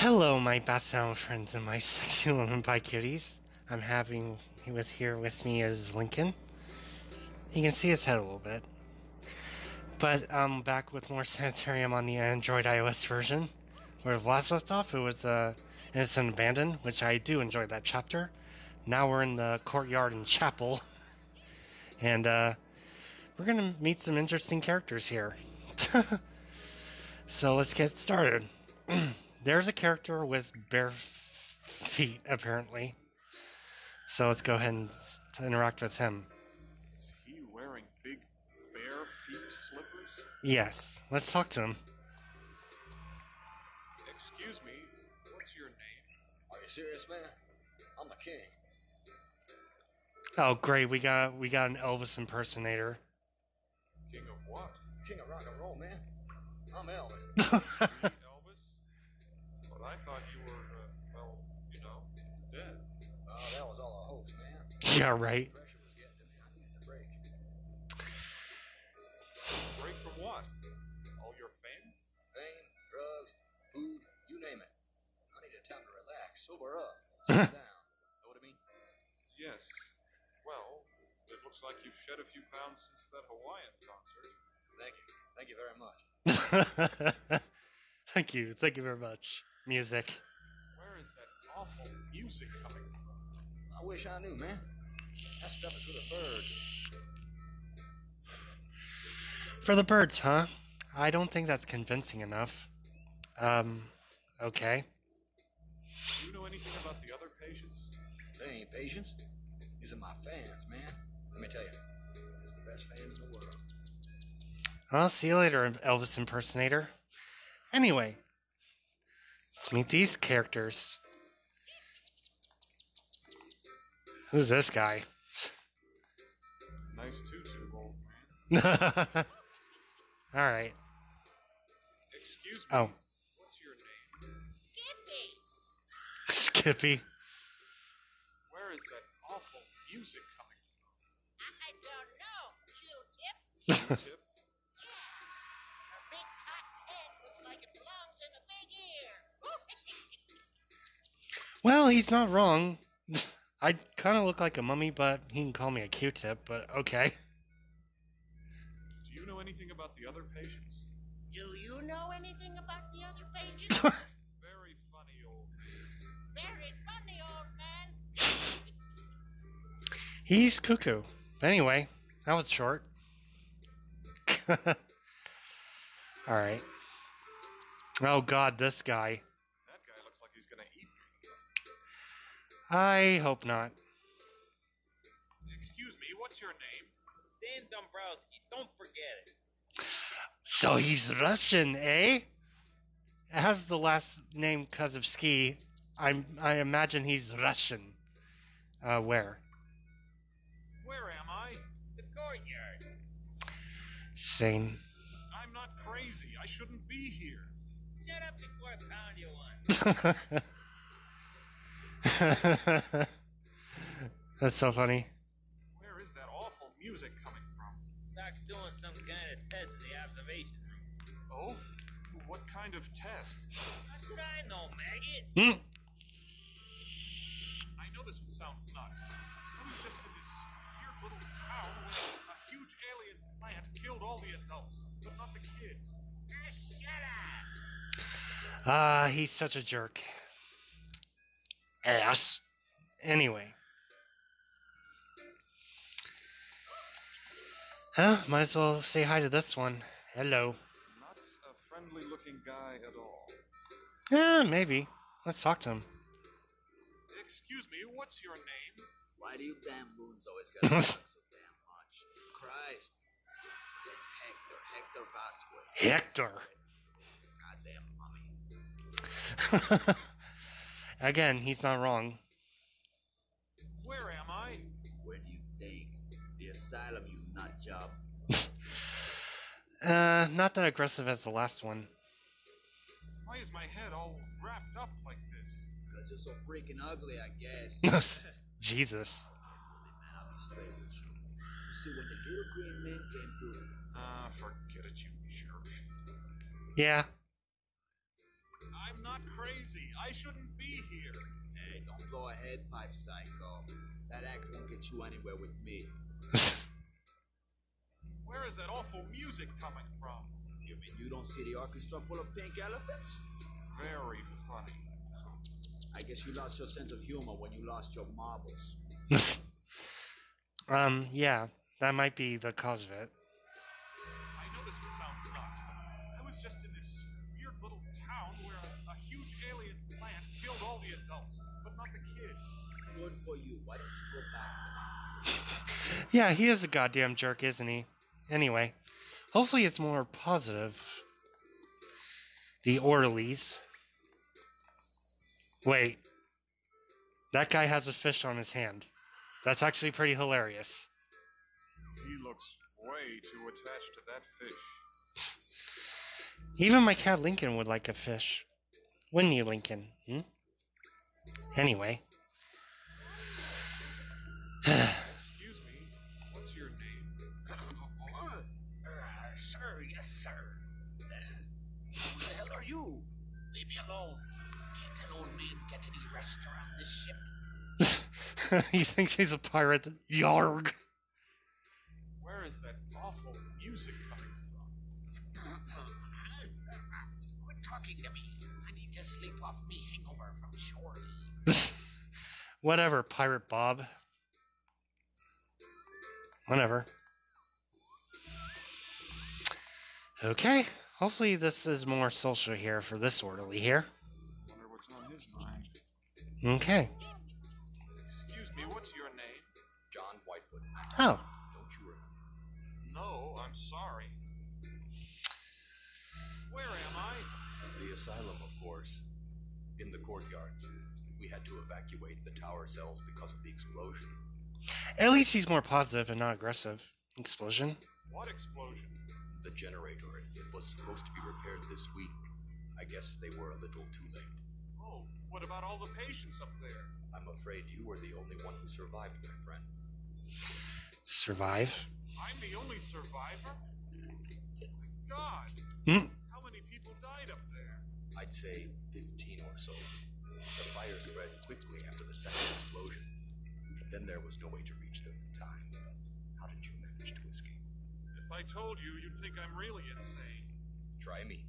Hello, my Basset Hound friends and my sexy Lemon Pie cuties. I'm having with here with me is Lincoln. You can see his head a little bit. But I'm back with more Sanitarium on the Android iOS version. Where last left off, it was uh, Innocent Abandon, which I do enjoy that chapter. Now we're in the courtyard and chapel. And uh, we're gonna meet some interesting characters here. so let's get started. There's a character with bare feet, apparently. So let's go ahead and interact with him. Is he wearing big bare feet slippers? Yes, let's talk to him. Excuse me, what's your name? Are you serious, man? I'm the king. Oh, great! We got we got an Elvis impersonator. King of what? King of rock and roll, man. I'm Elvis. Elvis? But I thought you were, uh, well, you know, dead. Oh, that was all a hoax, man. yeah, right. Pressure was getting to me. I needed a break. Break from what? All your fame? Fame, drugs, food, you name it. I needed time to relax, sober up, calm down. Know what I mean? Yes. Well, it looks like you've shed a few pounds since that Hawaiian concert. Thank you. Thank you very much. Thank you, thank you very much. Music. Where is that awful music coming from? I wish I knew, man. That stuff is for the birds. For the birds, huh? I don't think that's convincing enough. Um, okay. Do you know anything about the other patients? They ain't patients. These are my fans, man. Let me tell you, it's the best fans in the world. I'll see you later, Elvis impersonator. Anyway, let's meet these characters. Who's this guy? Nice tutu, old man. Alright. Excuse me. Oh. What's your name? Skippy! Skippy. Where is that awful music coming from? I don't know. Q-tip? Well, he's not wrong. I kind of look like a mummy, but he can call me a Q-tip, but okay. Do you know anything about the other patients? Do you know anything about the other patients? Very funny old man. Very funny, old man. He's cuckoo. But anyway, that was short. Alright. Oh god, this guy. I hope not. Excuse me, what's your name? Dan Dombrowski, don't forget it. So he's Russian, eh? It has the last name Kozovsky. I I imagine he's Russian. Uh, where? Where am I? The courtyard. Sane. I'm not crazy. I shouldn't be here. Shut up before I pound you one. That's so funny. Where is that awful music coming from? Doc's doing some kind of test in the observation room. Oh? What kind of test? How should I know, maggot? Hmm. I know this will sound nuts. What is this in this weird little town where a huge alien plant killed all the adults, but not the kids? Ah, shut up. Ah, he's such a jerk. Ass. Anyway. Huh? Might as well say hi to this one. Hello. Not a friendly looking guy at all. Eh, maybe. Let's talk to him. Excuse me, what's your name? Why do you damn loons always gotta talk so damn much? Christ. It's Hector, Hector Vasquez. Hector. Goddamn mummy. Again, he's not wrong. Where am I? Where do you think? The asylum, you nut job. Uh, not that aggressive as the last one. Why is my head all wrapped up like this? Because you're so freaking ugly, I guess. Jesus. Man, I'll be straight with you. You see, when the little green men came through, Ah, forget it, you jerk. Yeah. I I'm not crazy. I shouldn't be here. Hey, don't go ahead, Pipe Psycho. That act won't get you anywhere with me. Where is that awful music coming from? You mean you don't see the orchestra full of pink elephants? Very funny. I guess you lost your sense of humor when you lost your marbles. um, yeah, that might be the cause of it. I know this will sound nuts, weird little town where a, a huge alien plant killed all the adults, but not the kids. Good for you. Why don't you go back? Yeah, he is a goddamn jerk, isn't he? Anyway, hopefully it's more positive. The orderlies. Wait. That guy has a fish on his hand. That's actually pretty hilarious. He looks way too attached to that fish. Even my cat Lincoln would like a fish. Wouldn't you, Lincoln? Hmm? Anyway. Excuse me, what's your name? sir, yes, sir. Uh, who the hell are you? Leave me alone. Can't an old man get any rest around this ship? he thinks he's a pirate. Yarg. Where is that awful music Whatever, Pirate Bob. Whatever. Okay, hopefully this is more social here for this orderly here. Wonder what's on his mind. Okay. Excuse me, what's your name? John Whitewood. Oh, Don't you remember? No, I'm sorry. Where am I? The asylum, of course. In the courtyard. We had to evacuate the tower cells because of the explosion. at least he's more positive and not aggressive. Explosion? What explosion? The generator, it was supposed to be repaired this week. I guess they were a little too late. Oh, what about all the patients up there? I'm afraid you were the only one who survived, my friend. Survive? I'm the only survivor? My god! Hmm? How many people died up there? I'd say 15 or so. The fire spread quickly after the second explosion. Then there was no way to reach them in time. How did you manage to escape? If I told you, you'd think I'm really insane. Try me.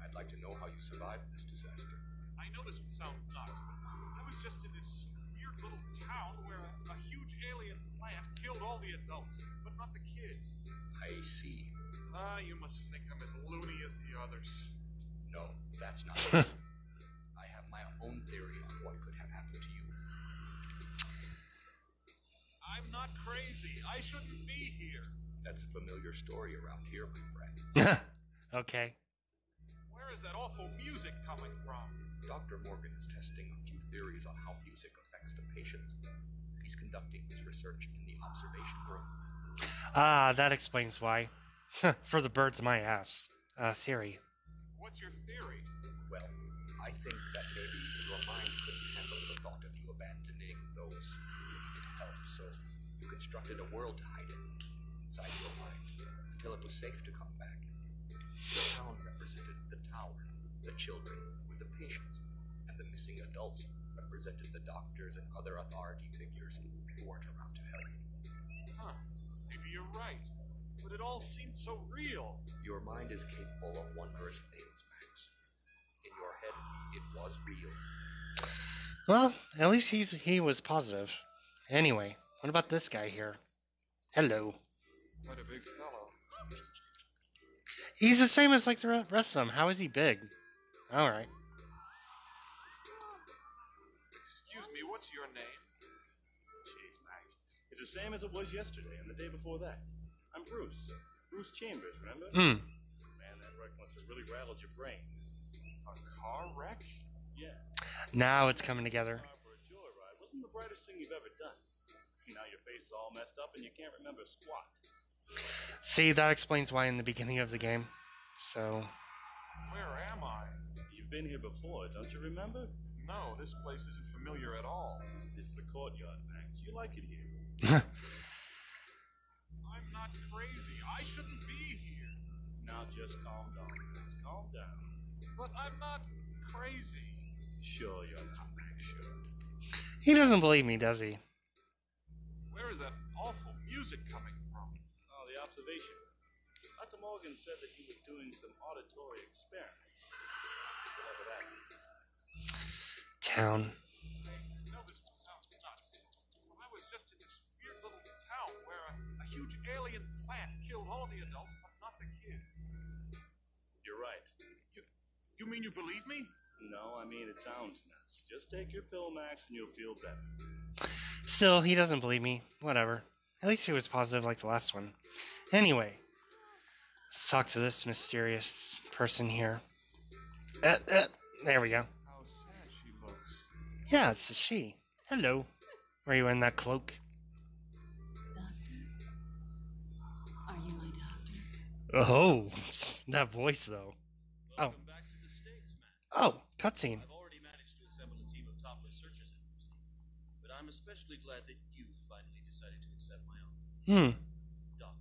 I'd like to know how you survived this disaster. I know this would sound nuts, but I was just in this weird little town where a, a huge alien plant killed all the adults, but not the kids. I see. Ah, you must think I'm as loony as the others. No, that's not own theory on what could have happened to you. I'm not crazy. I shouldn't be here. That's a familiar story around here, my friend. okay. Where is that awful music coming from? Dr. Morgan is testing a few theories on how music affects the patients. He's conducting his research in the observation room. Ah, that explains why. For the birds, my ass. Uh, theory. What's your theory? I think that maybe your mind couldn't handle the thought of you abandoning those who needed help, so you constructed a world to hide in inside your mind until it was safe to come back. The town represented the tower, the children were the patients, and the missing adults represented the doctors and other authority figures who weren't around to help. Huh. Maybe you're right. But it all seemed so real. Your mind is capable of wondrous things, was real. Well, at least he's he was positive. Anyway, what about this guy here? Hello. Quite a big fellow. He's the same as like the rest of them. How is he big? All right. Excuse me, what's your name? Jeez, Max. It's the same as it was yesterday and the day before that. I'm Bruce. Bruce Chambers, remember? Hmm. Man, that wreck must have really rattled your brain. A car wreck? Yeah. Now it's coming together. Car for a joyride wasn't the brightest thing you've ever done. Now your face is all messed up and you can't remember squat. See, that explains why in the beginning of the game. So, Where am I? You've been here before, don't you remember? No, this place isn't familiar at all. It's the courtyard, Max. You like it here. I'm not crazy. I shouldn't be here. Now just calm down, Max. Calm down. But I'm not crazy. Sure, you're not, sure. He doesn't believe me, does he? Where is that awful music coming from? Oh, the observation. Dr. Morgan said that you were doing some auditory experiments. Whatever that means. Town. I know this will sound nuts. but I was just in this weird little town where a, a huge alien plant killed all the adults, but not the kids. You're right. You, you mean you believe me? No, I mean, it sounds nuts. Just take your pill, Max, and you'll feel better. Still, he doesn't believe me. Whatever. At least he was positive like the last one. Anyway, let's talk to this mysterious person here. Uh, uh, there we go. How sad she looks. Yeah, it's a she. Hello. Were you in that cloak? Doctor? Are you my doctor? Oh, that voice though. Oh. Welcome back to the States, man. Oh, cutscene. I've already managed to assemble a team of top researchers in Lucy, but I'm especially glad that you finally decided to accept my offer, Hmm. Long.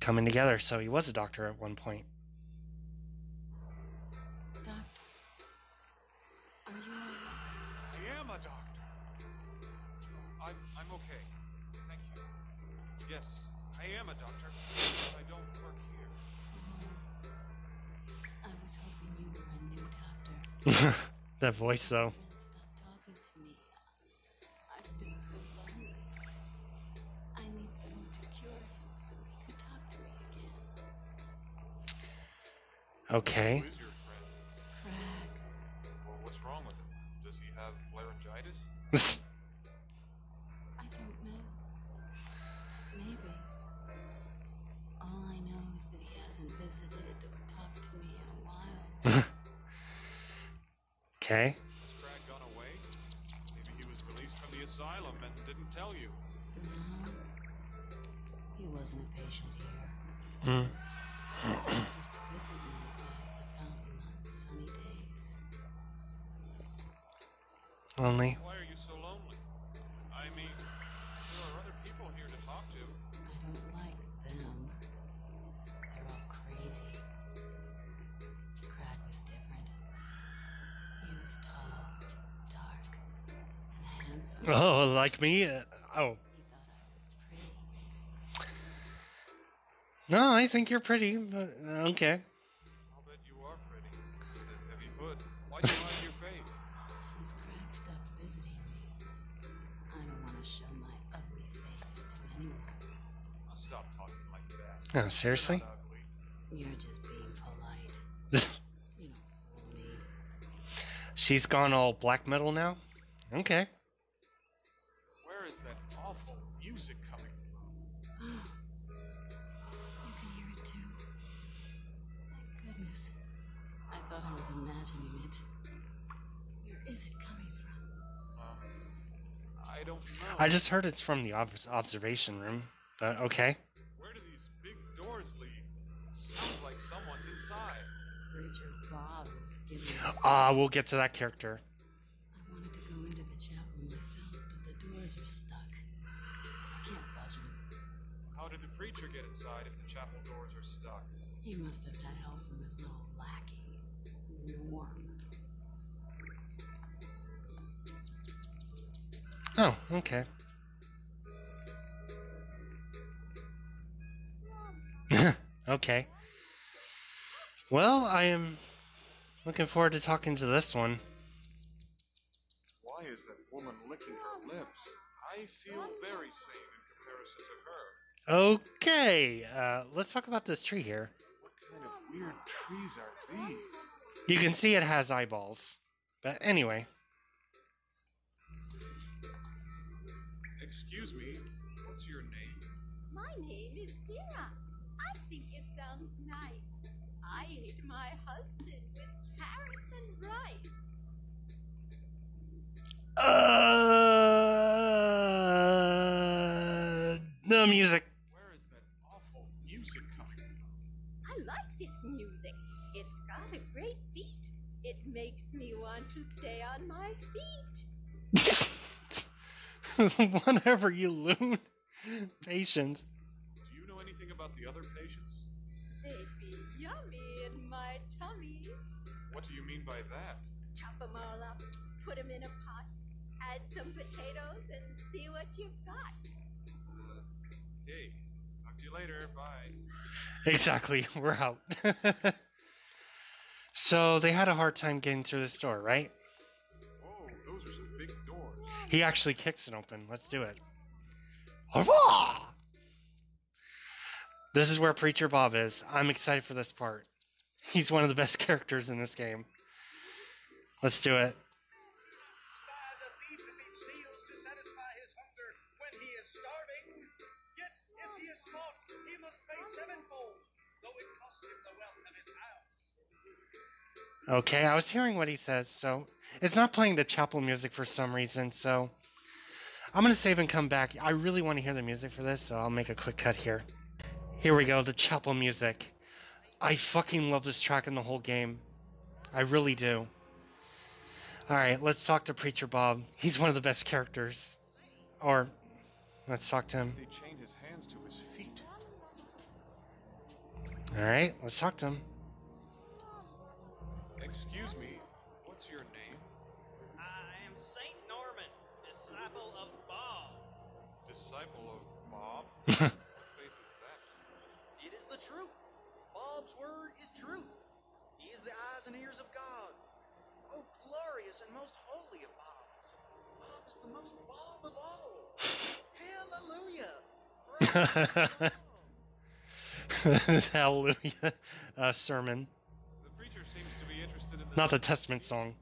Coming together, so he was a doctor at one point. that voice though. Friends, Oh, like me? Uh, oh. He thought I was pretty. No, I think you're pretty, but uh, okay. I'll bet you are pretty. With a heavy hood. Why do you hide your face? Since Crag stopped visiting me, I don't want to show my ugly face to anyone. Now stop talking like that. Oh, seriously? You're. You're just being polite. You don't fool me. She's gone all black metal now? Okay. Don't know. I just heard it's from the ob- observation room, but okay. Where do these big doors lead? Sounds like someone's inside. Preacher Bob is giving me Ah, we'll get to that character. Oh, okay. okay. Well, I am looking forward to talking to this one. Why is that woman licking her lips? I feel very sane in comparison to her. Okay, uh, let's talk about this tree here. What kind of weird trees are these? You can see it has eyeballs. But anyway, Excuse me, what's your name? My name is Sarah. I think it sounds nice. I ate my husband with carrots and rice. uh, the music. Where is that awful music coming from? I like this music. It's got a great beat. It makes me want to stay on my feet. Whatever you loon. Patience. Do you know anything about the other patients? They'd be yummy in my tummy. What do you mean by that? Chop them all up, put them in a pot, add some potatoes, and see what you've got. Okay. Talk to you later. Bye. Exactly. We're out. so they had a hard time getting through the door, right? He actually kicks it open. Let's do it. This is where Preacher Bob is. I'm excited for this part. He's one of the best characters in this game. Let's do it. Despise a thief if he steals to satisfy his hunger when he is starving. Yet if he is caught, he must pay sevenfold, though it costs him the wealth of his house. Okay, I was hearing what he says, so it's not playing the chapel music for some reason, so I'm gonna save and come back. I really want to hear the music for this, so I'll make a quick cut here. Here we go, the chapel music. I fucking love this track in the whole game. I really do. Alright, let's talk to Preacher Bob. He's one of the best characters. Or, let's talk to him. They chained his hands to his feet. Alright, let's talk to him. Excuse me. What's your name? I am Saint Norman, disciple of Bob. Disciple of Bob? what faith is that? It is the truth. Bob's word is truth. He is the eyes and ears of God. Oh, glorious and most holy of Bobs. Bob is the most Bob of all. Hallelujah. Praise God. Hallelujah uh, sermon. Not the Testament song.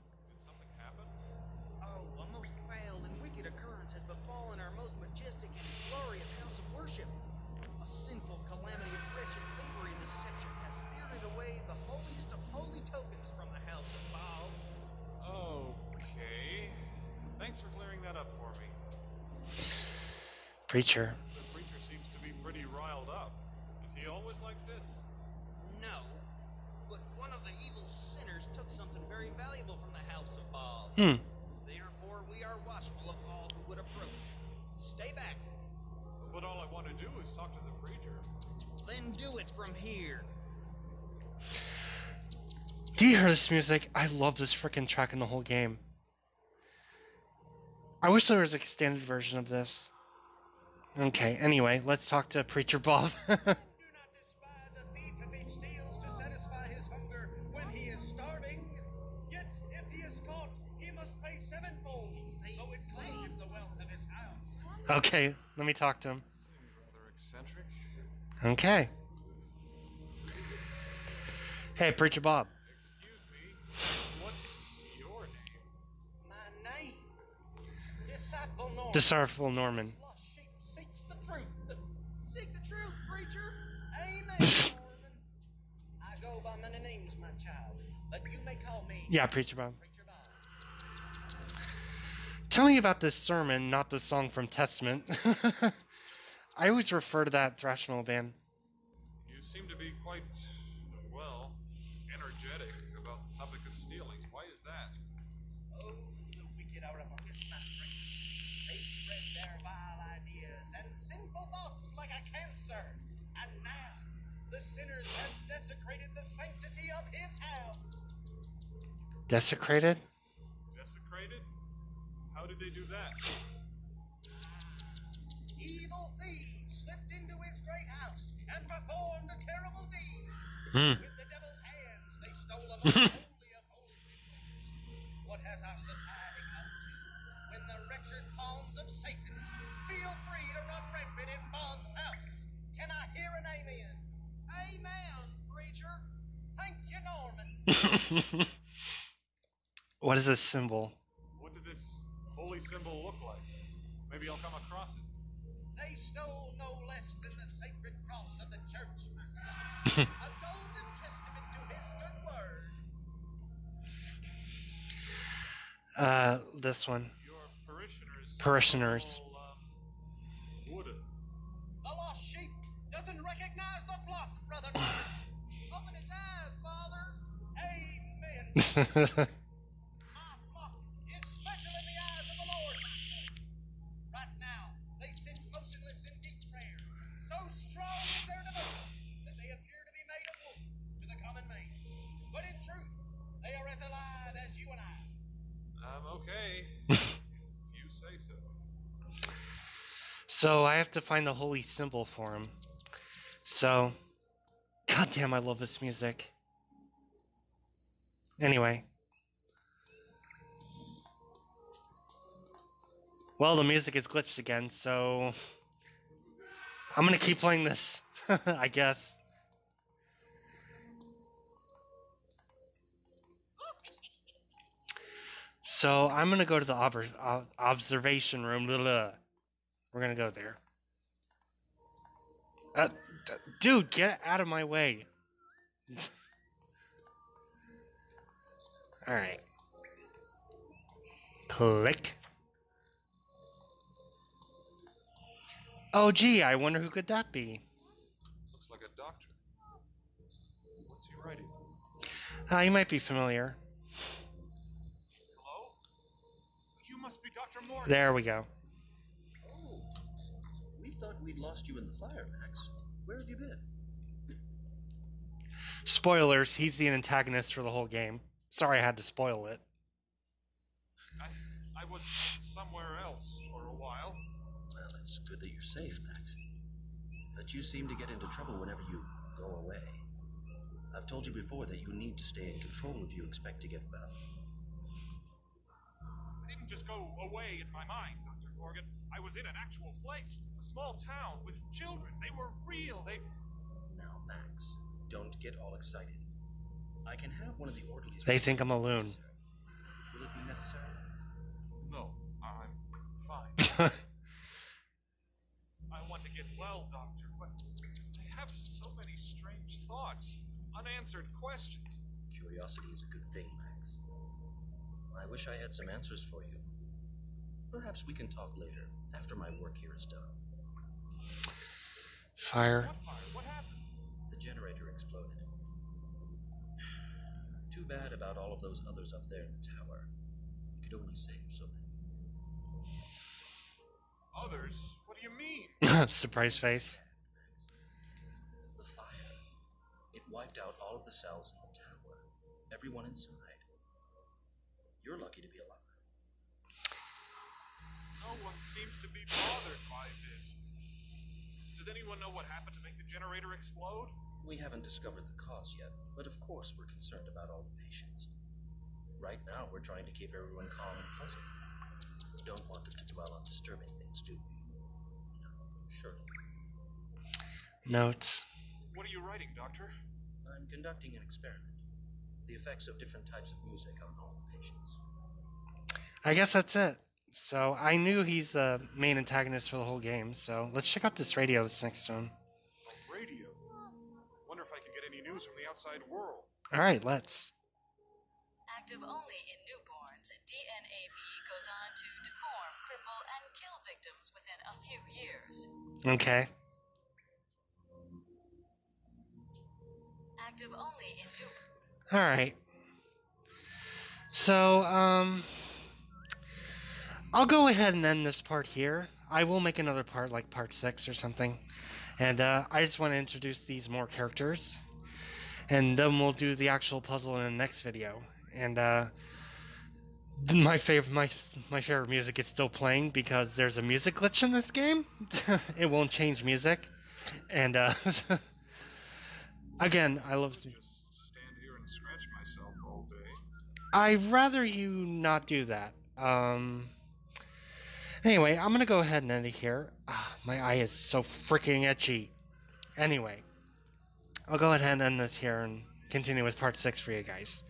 Did Hmm. Therefore, we are watchful of all who would approach. Stay back, But all I want to do is talk to the preacher. then do it from here. Do you hear this music? I love this freaking track in the whole game. I wish there was an extended version of this. Okay, anyway, let's talk to Preacher Bob. okay, let me talk to him. Okay. Hey, Preacher Bob. Excuse me. What's your name? My name, Disciple Norman. Disciple Norman. Seeks the truth. Seek the truth, preacher. Amen, Norman. I go by many names, my child, but you may call me Yeah, Preacher Bob. Preacher Bob. Tell me about this sermon, not the song from Testament. I always refer to that thrash metal band. You seem to be quite, well, energetic about the topic of stealing. Why is that? Oh, the wicked are among us, my. They spread their vile ideas and sinful thoughts like a cancer. And now, the sinners have desecrated the sanctity of his house. Desecrated? Desecrated? Hmm. holy things. What has our society come to? When the wretched pawns of Satan feel free to run rampant in Bob's house. Can I hear an amen? Amen, preacher. Thank you, Norman. what is this symbol? What did this holy symbol look like? Maybe I'll come across it. They stole no less than the sacred cross of the church, my a golden testament to his good word. Uh, this one. Your parishioners. Parishioners. All, um, wooden. The lost sheep doesn't recognize the flock, brother Open his eyes, Father. Amen. My flock is special in the eyes of the Lord, my son. Right now, they sit motionless in deep prayer. So strong is their devotion that they appear to be made of wood, with one eye. I'm okay. you say so. So I have to find the holy symbol for him. So, goddamn, I love this music. Anyway. Well, the music is glitched again, so I'm gonna keep playing this, I guess. So I'm gonna go to the ob- ob- observation room. Blah, blah. We're gonna go there. Uh, d- dude, get out of my way. All right. Click. Oh, gee, I wonder who could that be. Looks like a doctor. What's he writing? Uh, you might be familiar. Hello? You must be Dr. Morgan. There we go. We thought we'd lost you in the fire, Max. Where have you been? Spoilers, he's the antagonist for the whole game. Sorry I had to spoil it. I, I was somewhere else for a while. Well, it's good that you're safe, Max. But you seem to get into trouble whenever you go away. I've told you before that you need to stay in control if you expect to get well. I didn't just go away in my mind, Dr. Morgan. I was in an actual place, a small town with children. They were real. They. Now, Max, don't get all excited. I can have one of the orderlies. They think I'm a loon. Will it be necessary? No, I'm fine. I want to get well, Doctor, but I have so many strange thoughts, unanswered questions. Curiosity is a good thing, Max. I wish I had some answers for you. Perhaps we can talk later, after my work here is done. Fire. What happened? The generator exploded. Too bad about all of those others up there in the tower. We could only save so many. Others? What do you mean? Surprise face. The fire. It wiped out all of the cells in the tower. Everyone inside. You're lucky to be alive. No one seems to be bothered by this. Does anyone know what happened to make the generator explode? We haven't discovered the cause yet, but of course we're concerned about all the patients. Right now, we're trying to keep everyone calm and pleasant. We don't want them to dwell on disturbing things, do we? No, surely. Notes. What are you writing, Doctor? I'm conducting an experiment. The effects of different types of music on all the patients. I guess that's it. So I knew he's the main antagonist for the whole game. So let's check out this radio that's next to him. Radio. Wonder if I can get any news from the outside world. All right, let's. Active only in newborns, DNAV goes on to deform, cripple, and kill victims within a few years. Okay. Active only in new. All right. So, um, I'll go ahead and end this part here. I will make another part, like part six or something. And uh, I just want to introduce these more characters, and then we'll do the actual puzzle in the next video. And uh, my favorite, my my favorite music is still playing because there's a music glitch in this game. it won't change music, and uh, again, I love. Stand here and scratch myself all day. I'd rather you not do that. Um. Anyway, I'm gonna go ahead and end it here. Ah, my eye is so freaking itchy. Anyway, I'll go ahead and end this here and continue with part six for you guys.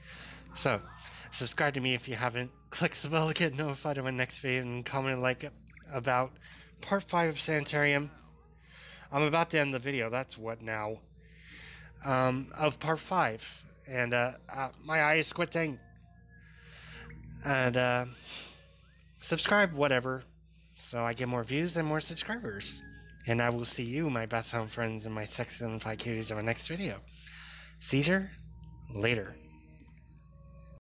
So, subscribe to me if you haven't. Click the bell to get notified of my next video and comment and like about part five of Sanitarium. I'm about to end the video. That's what now. Um, of part five, and uh, uh my eye is squinting. And uh, subscribe, whatever, so I get more views and more subscribers. And I will see you, my Basset Hound friends, and my sex and cuties in my next video. Caesar, later.